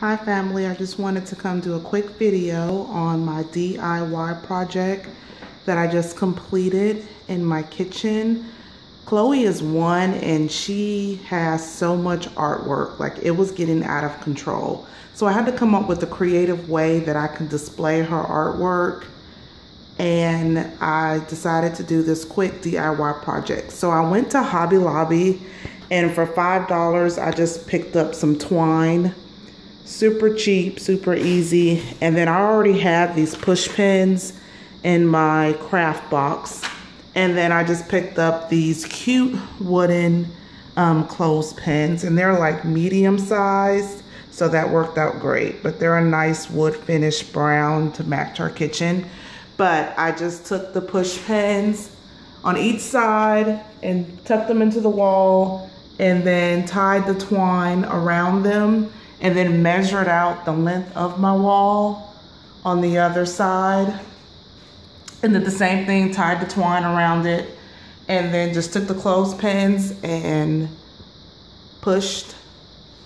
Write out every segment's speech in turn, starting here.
Hi family, I just wanted to come do a quick video on my DIY project that I just completed in my kitchen. Chloe is one and she has so much artwork, like it was getting out of control. So I had to come up with a creative way that I can display her artwork and I decided to do this quick DIY project. So I went to Hobby Lobby and for $5 I just picked up some twine super cheap, super easy. And then I already had these push pins in my craft box. And then I just picked up these cute wooden um, clothespins and they're like medium sized. So that worked out great, but they're a nice wood finish brown to match our kitchen. But I just took the push pins on each side and tucked them into the wall and then tied the twine around them and then measured out the length of my wall on the other side. And did the same thing, tied the twine around it, and then just took the clothespins and pushed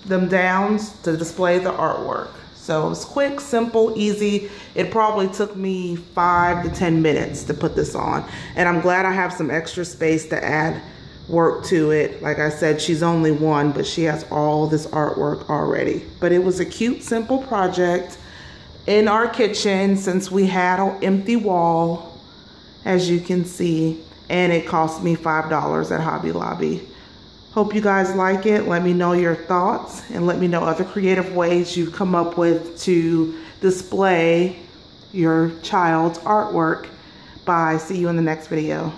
them down to display the artwork. So it was quick, simple, easy. It probably took me five to 10 minutes to put this on. And I'm glad I have some extra space to add work to it. Like I said, she's only one, but she has all this artwork already. But it was a cute, simple project in our kitchen since we had an empty wall, as you can see, and it cost me $5 at Hobby Lobby. Hope you guys like it. Let me know your thoughts and let me know other creative ways you've come up with to display your child's artwork. Bye. See you in the next video.